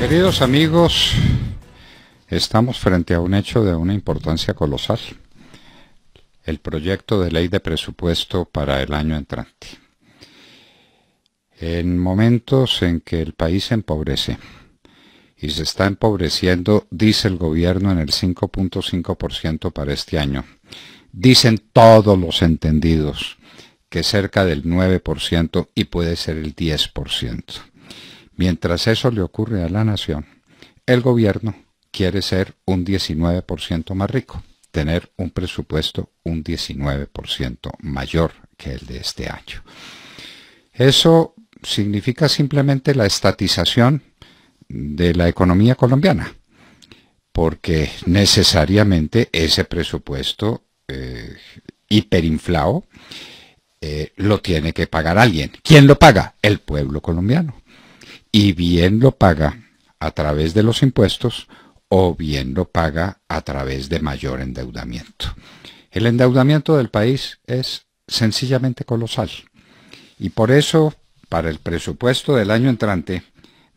Queridos amigos, estamos frente a un hecho de una importancia colosal. El proyecto de ley de presupuesto para el año entrante. En momentos en que el país se empobrece y se está empobreciendo, dice el gobierno, en el 5.5% para este año. Dicen todos los entendidos que cerca del 9% y puede ser el 10%. Mientras eso le ocurre a la nación, el gobierno quiere ser un 19% más rico, tener un presupuesto un 19% mayor que el de este año. Eso significa simplemente la estatización de la economía colombiana, porque necesariamente ese presupuesto eh, hiperinflado eh, lo tiene que pagar alguien. ¿Quién lo paga? El pueblo colombiano y bien lo paga a través de los impuestos o bien lo paga a través de mayor endeudamiento. El endeudamiento del país es sencillamente colosal y por eso para el presupuesto del año entrante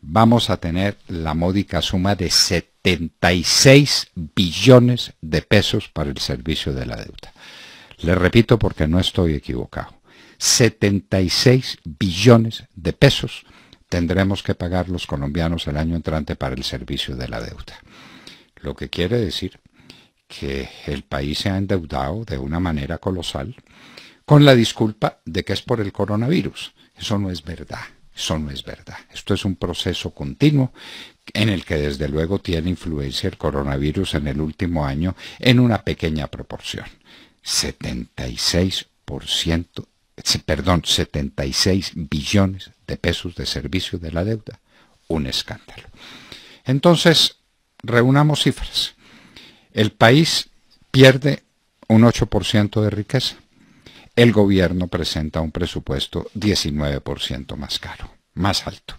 vamos a tener la módica suma de 76 billones de pesos para el servicio de la deuda. Le repito porque no estoy equivocado. 76 billones de pesos tendremos que pagar los colombianos el año entrante para el servicio de la deuda. Lo que quiere decir que el país se ha endeudado de una manera colosal con la disculpa de que es por el coronavirus. Eso no es verdad, eso no es verdad. Esto es un proceso continuo en el que desde luego tiene influencia el coronavirus en el último año en una pequeña proporción. 76% perdón, 76 billones de pesos de servicio de la deuda. Un escándalo. Entonces, reunamos cifras. El país pierde un 8% de riqueza. El gobierno presenta un presupuesto 19% más caro, más alto.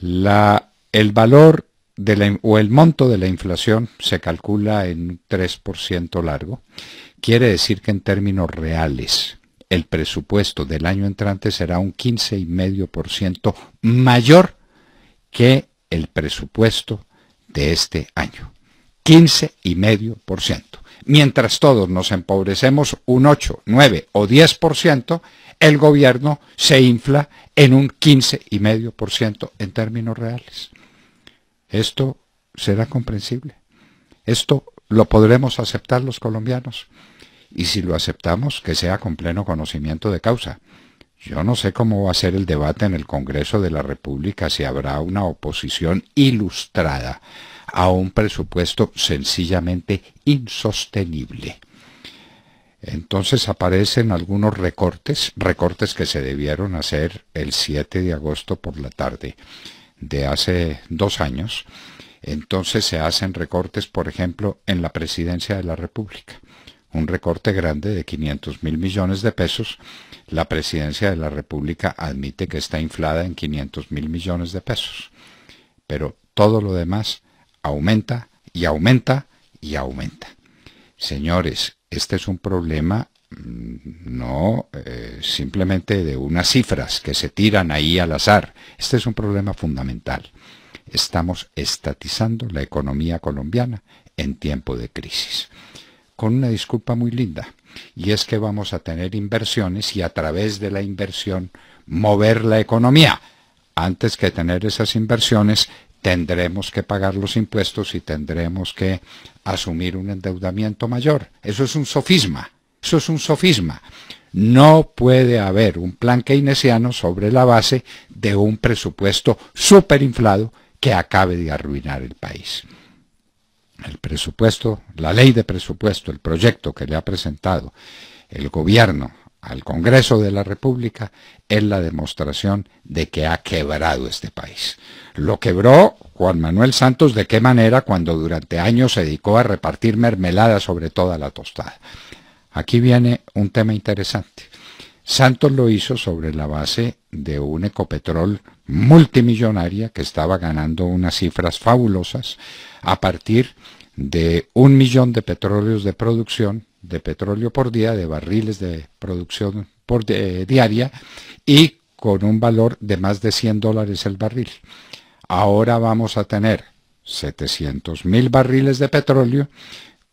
El valor o el monto de la inflación se calcula en un 3% largo Quiere decir que en términos reales el presupuesto del año entrante será un 15,5% mayor que el presupuesto de este año. 15,5%. Mientras todos nos empobrecemos un 8, 9 o 10%, el gobierno se infla en un 15,5% en términos reales. Esto será comprensible. Esto lo podremos aceptar los colombianos y si lo aceptamos, que sea con pleno conocimiento de causa. Yo no sé cómo va a ser el debate en el Congreso de la República si habrá una oposición ilustrada a un presupuesto sencillamente insostenible. Entonces aparecen algunos recortes, recortes que se debieron hacer el 7 de agosto por la tarde de hace dos años. Entonces se hacen recortes, por ejemplo, en la presidencia de la República un recorte grande de 500 mil millones de pesos, la presidencia de la República admite que está inflada en 500 mil millones de pesos. Pero todo lo demás aumenta y aumenta y aumenta. Señores, este es un problema mm, no eh, simplemente de unas cifras que se tiran ahí al azar. Este es un problema fundamental. Estamos estatizando la economía colombiana en tiempo de crisis con una disculpa muy linda, y es que vamos a tener inversiones y a través de la inversión mover la economía. Antes que tener esas inversiones, tendremos que pagar los impuestos y tendremos que asumir un endeudamiento mayor. Eso es un sofisma, eso es un sofisma. No puede haber un plan keynesiano sobre la base de un presupuesto superinflado que acabe de arruinar el país el presupuesto, la ley de presupuesto, el proyecto que le ha presentado el gobierno al Congreso de la República es la demostración de que ha quebrado este país. Lo quebró Juan Manuel Santos de qué manera cuando durante años se dedicó a repartir mermelada sobre toda la tostada. Aquí viene un tema interesante. Santos lo hizo sobre la base de un ecopetrol multimillonaria que estaba ganando unas cifras fabulosas a partir de un millón de petróleos de producción, de petróleo por día, de barriles de producción por diaria y con un valor de más de 100 dólares el barril. ahora vamos a tener 700 mil barriles de petróleo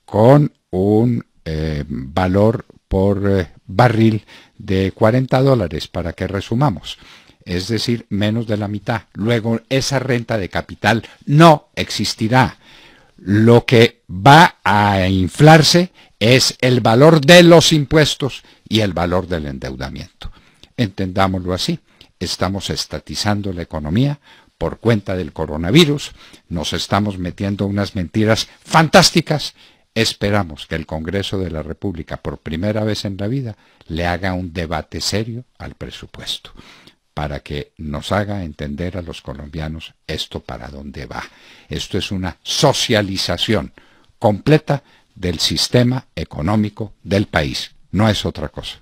con un eh, valor por eh, barril de 40 dólares, para que resumamos. Es decir, menos de la mitad. Luego, esa renta de capital no existirá. Lo que va a inflarse es el valor de los impuestos y el valor del endeudamiento. Entendámoslo así. Estamos estatizando la economía por cuenta del coronavirus, nos estamos metiendo unas mentiras fantásticas. Esperamos que el Congreso de la República, por primera vez en la vida, le haga un debate serio al presupuesto, para que nos haga entender a los colombianos esto para dónde va. Esto es una socialización completa del sistema económico del país, no es otra cosa.